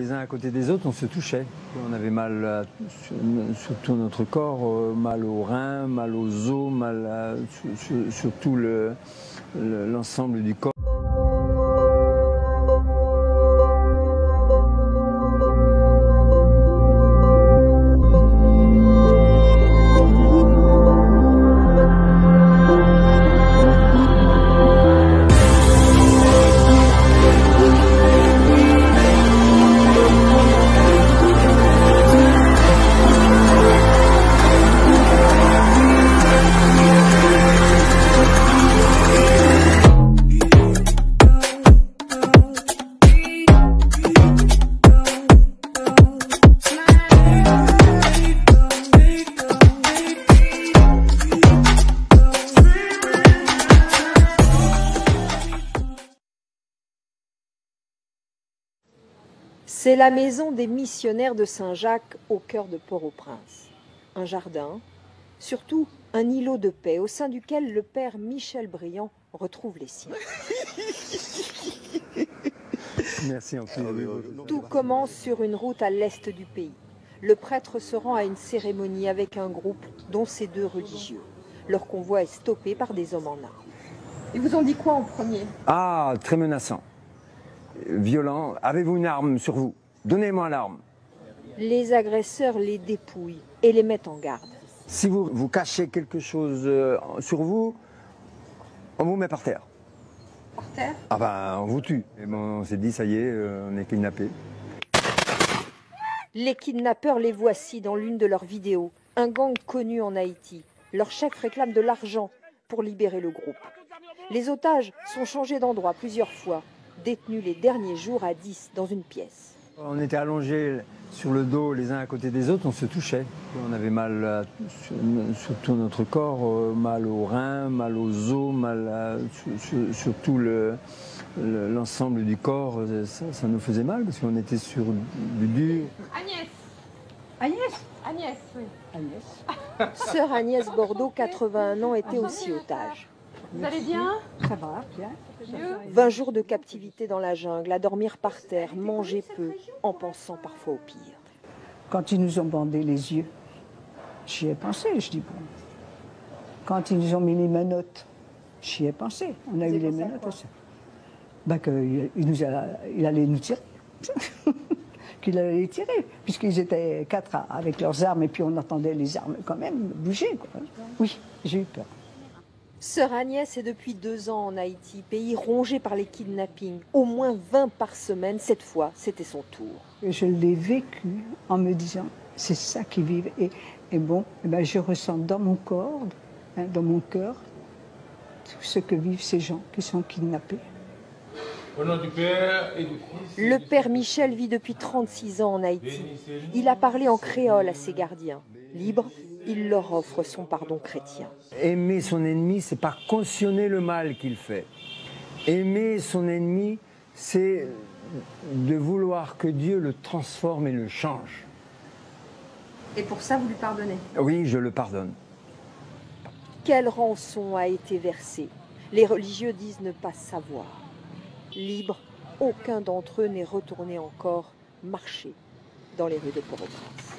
les uns à côté des autres, on se touchait. On avait mal sur, tout notre corps, euh, mal aux reins, mal aux os, mal sur, tout le- le- l'ensemble du corps. C'est la maison des missionnaires de Saint-Jacques au cœur de Port-au-Prince. Un jardin, surtout un îlot de paix au sein duquel le père Michel Briand retrouve les siens. Merci plus. Tout commence sur une route à l'est du pays. Le prêtre se rend à une cérémonie avec un groupe dont ces deux religieux. Leur convoi est stoppé par des hommes en armes. Ils vous ont dit quoi en premier? Ah, très menaçant. Violent. Avez-vous une arme sur vous? Donnez-moi l'arme. Les agresseurs les dépouillent et les mettent en garde. Si vous, vous cachez quelque chose euh, sur vous, on vous met par terre. Par terre? Ah ben, on vous tue. Et bon, on s'est dit, ça y est, euh, on est kidnappés. Les kidnappeurs les voici dans l'une de leurs vidéos, un gang connu en Haïti. Leur chef réclame de l'argent pour libérer le groupe. Les otages sont changés d'endroit plusieurs fois, détenus les derniers jours à 10 dans une pièce. On était allongés sur le dos les uns à côté des autres, on se touchait. On avait mal à- sur, sur tout notre corps, euh, mal aux reins, mal aux os, mal à- sur, sur- sur tout le- le- l'ensemble du corps. Euh, Ça, ça nous faisait mal parce qu'on était sur du dur. Agnès Agnès? Agnès, oui. Sœur Agnès Bordeaux, 81 ans, était aussi otage. Vous allez bien Ça va, bien. Mieux 20 jours de captivité dans la jungle, à dormir par terre, manger peu, en pensant parfois au pire. Quand ils nous ont bandé les yeux, j'y ai pensé, je dis bon. Quand ils nous ont mis les menottes, j'y ai pensé. On a eu les menottes. aussi. Bah qu'il il nous a- il allait nous tirer. Qu'il allait les tirer, puisqu'ils étaient quatre avec leurs armes, et puis on entendait les armes quand même bouger. quoi. Oui, j'ai eu peur. Sœur Agnès est depuis deux ans en Haïti, pays rongé par les kidnappings. Au moins 20 par semaine, cette fois, c'était son tour. Et je l'ai vécu en me disant, c'est ça qu'ils vivent. Et, et bon, eh ben, je ressens dans mon corps, hein, dans mon cœur, tout ce que vivent ces gens qui sont kidnappés. Au nom du Père et du Fils. et Le du père Michel vit depuis 36 ans en Haïti. Il a parlé en créole à ses gardiens. Libre, il leur offre son pardon chrétien. Aimer son ennemi, c'est pas cautionner le mal qu'il fait. Aimer son ennemi, c'est de vouloir que Dieu le transforme et le change. Et pour ça, vous lui pardonnez? Oui, je le pardonne. Quelle rançon a été versée? Les religieux disent ne pas savoir. Libre, aucun d'entre eux n'est retourné encore marcher dans les rues de Port-au-Prince.